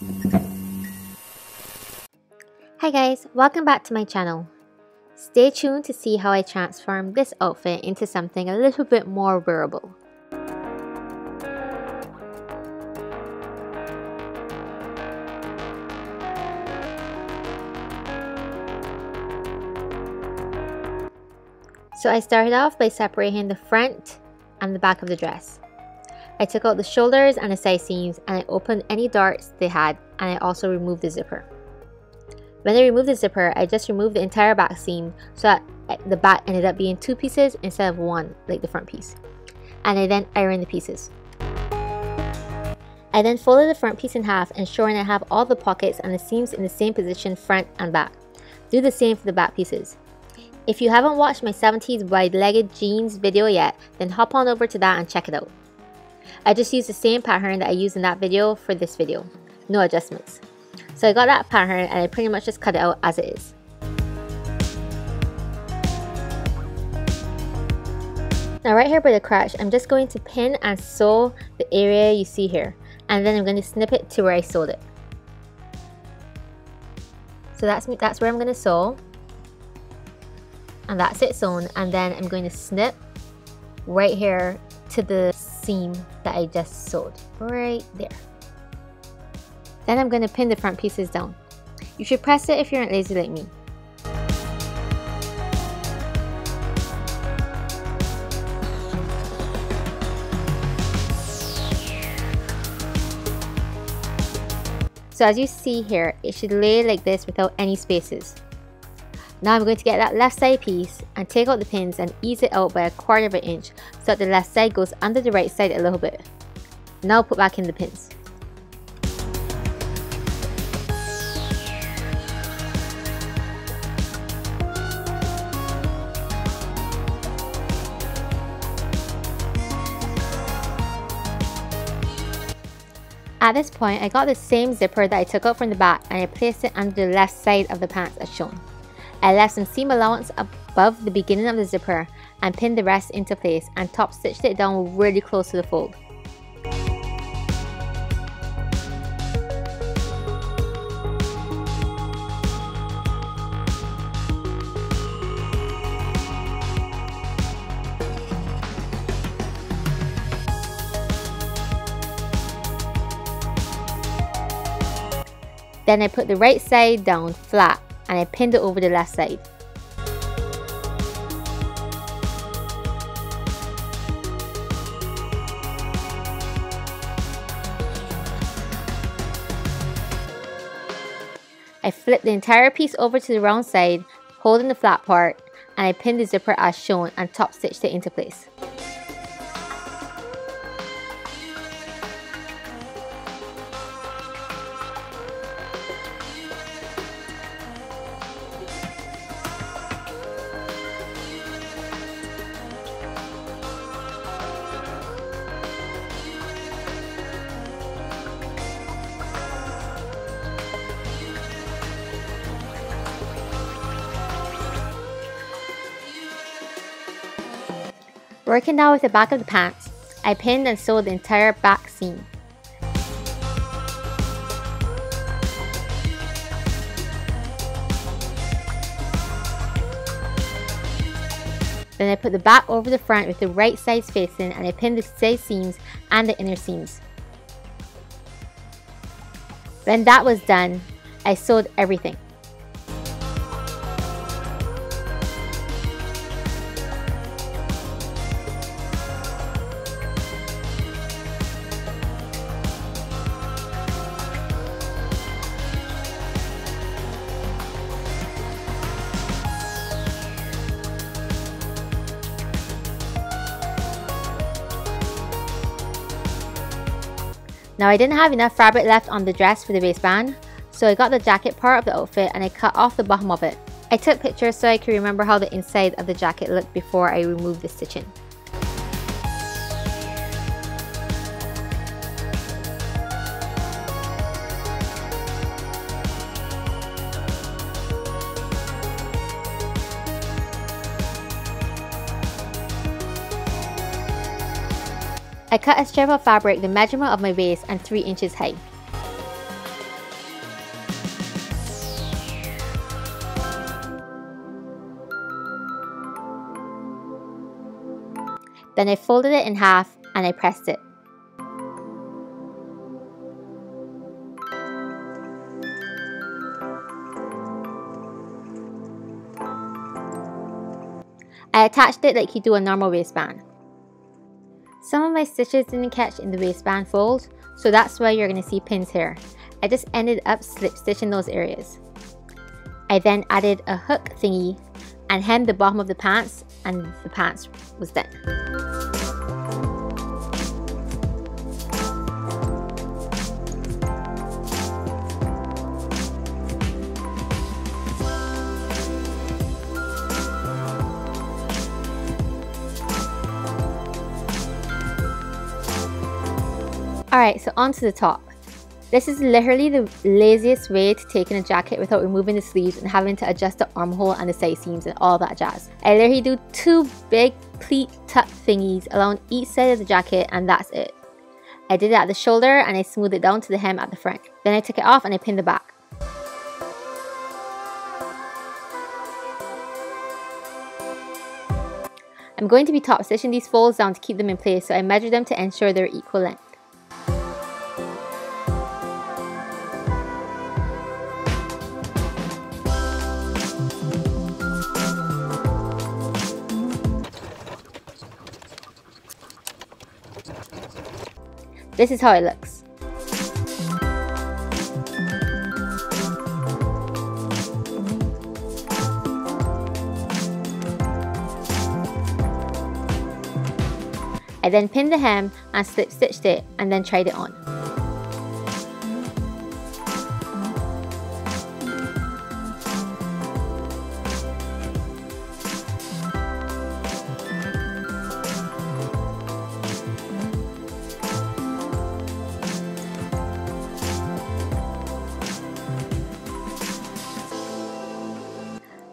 Hi guys, welcome back to my channel. Stay tuned to see how I transform this outfit into something a little bit more wearable. So I started off by separating the front and the back of the dress. I took out the shoulders and the side seams and I opened any darts they had and I also removed the zipper. When I removed the zipper, I just removed the entire back seam so that eh, the back ended up being two pieces instead of one like the front piece. And I then ironed the pieces. I then folded the front piece in half ensuring I have all the pockets and the seams in the same position front and back. Do the same for the back pieces. If you haven't watched my 70s wide-legged jeans video yet, then hop on over to that and check it out. I just used the same pattern that I used in that video for this video. No adjustments. So I got that pattern and I pretty much just cut it out as it is. Now right here by the crotch, I'm just going to pin and sew the area you see here. And then I'm going to snip it to where I sewed it. So that's, that's where I'm going to sew. And that's it sewn. And then I'm going to snip right here to the seam that I just sewed. Right there. Then I'm going to pin the front pieces down. You should press it if you're not lazy like me. So as you see here, it should lay like this without any spaces. Now I'm going to get that left side piece and take out the pins and ease it out by a quarter of an inch so that the left side goes under the right side a little bit. Now put back in the pins. At this point, I got the same zipper that I took out from the back and I placed it under the left side of the pants as shown. I left some seam allowance above the beginning of the zipper and pinned the rest into place and top stitched it down really close to the fold. Then I put the right side down flat and I pinned it over the left side. I flipped the entire piece over to the round side, holding the flat part, and I pinned the zipper as shown and top stitched it into place. Working now with the back of the pants, I pinned and sewed the entire back seam. Then I put the back over the front with the right side facing and I pinned the side seams and the inner seams. When that was done, I sewed everything. Now I didn't have enough fabric left on the dress for the waistband, so I got the jacket part of the outfit and I cut off the bottom of it. I took pictures so I could remember how the inside of the jacket looked before I removed the stitching. I cut a strip of fabric the measurement of my waist and 3 inches high. Then I folded it in half and I pressed it. I attached it like you do a normal waistband. Some of my stitches didn't catch in the waistband fold, so that's why you're going to see pins here. I just ended up slip stitching those areas. I then added a hook thingy and hemmed the bottom of the pants and the pants was done. Alright, so onto the top. This is literally the laziest way to take in a jacket without removing the sleeves and having to adjust the armhole and the side seams and all that jazz. I literally do two big pleat tuck thingies along each side of the jacket and that's it. I did it at the shoulder and I smoothed it down to the hem at the front. Then I took it off and I pinned the back. I'm going to be top stitching these folds down to keep them in place so I measure them to ensure they're equal length. This is how it looks. I then pinned the hem and slip stitched it and then tried it on.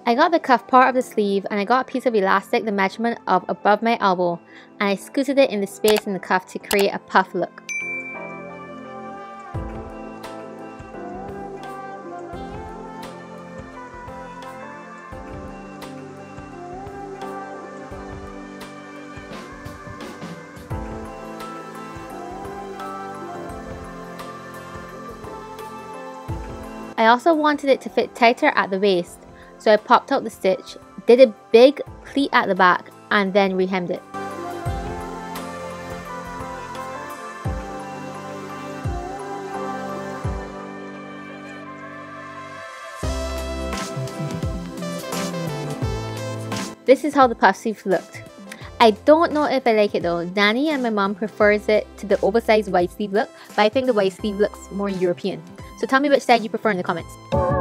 I got the cuff part of the sleeve and I got a piece of elastic the measurement of above my elbow and I scooted it in the space in the cuff to create a puff look. I also wanted it to fit tighter at the waist so I popped out the stitch, did a big pleat at the back and then rehemmed it. This is how the puff sleeve looked. I don't know if I like it though. Danny and my mom prefers it to the oversized wide sleeve look, but I think the wide sleeve looks more European. So tell me which side you prefer in the comments.